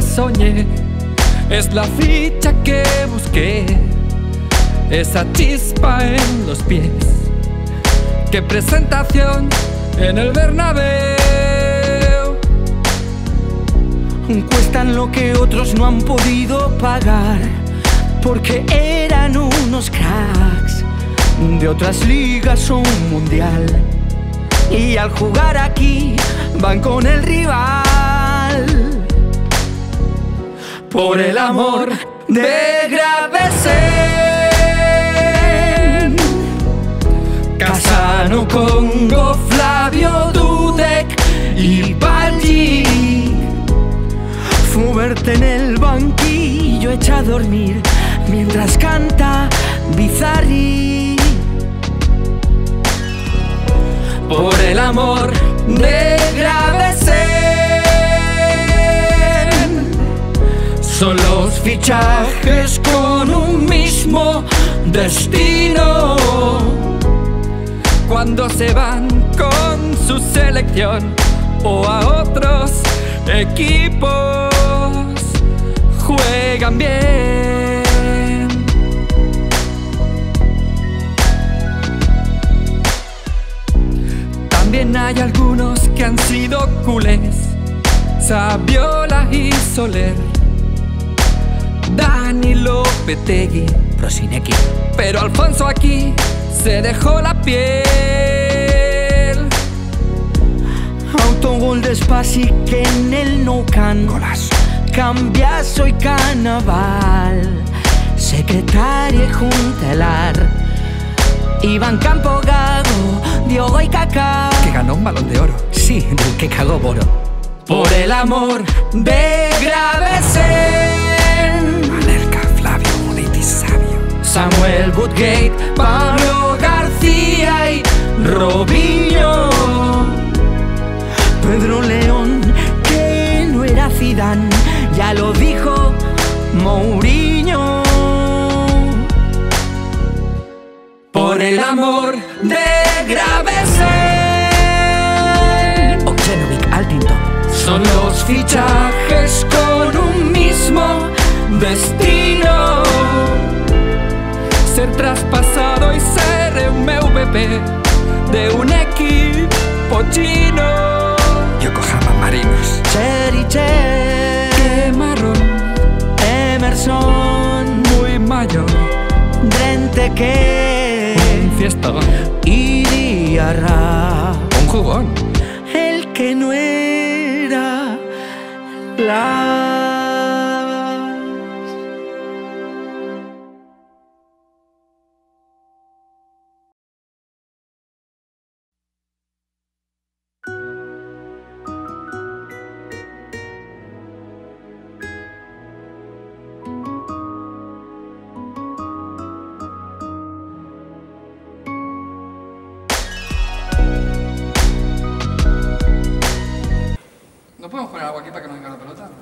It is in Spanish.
soñé, es la ficha que busqué, esa chispa en los pies. Qué presentación en el Bernabéu. Cuestan lo que otros no han podido pagar, porque eran unos cracks de otras ligas o un mundial. Y al jugar aquí van con el rival. Por el amor de Gravesen. Casano, Congo, Flavio, Dudek y Balli. Fuberte en el banquillo echa a dormir mientras canta Bizarri. Por el amor de Son los fichajes con un mismo destino. Cuando se van con su selección o a otros equipos, juegan bien. También hay algunos que han sido culés, Saviola y Soler, Dani Lopetegui, Prosineki. pero Alfonso aquí se dejó la piel. Autogol de Spassi que en el no can. Golazo. Cambiazo y carnaval. Secretaria y juntelar. Iván Campo Gago, Diogo y Kaká. Que ganó un balón de oro. Sí, del que cagó Boro. Por el amor de Samuel Woodgate, Pablo García y Robinho. Pedro León, que no era Zidane, ya lo dijo Mourinho. Por el amor de Gravesen. Oksenovic, Altinton. Son los fichajes con un mismo destino. De un equipo chino. Yokohama Marinos. Cheriche. Qué marrón, Emerson. muy mayor. Drente que. Un fiestón, Vamos podemos poner a para que nos venga la pelota?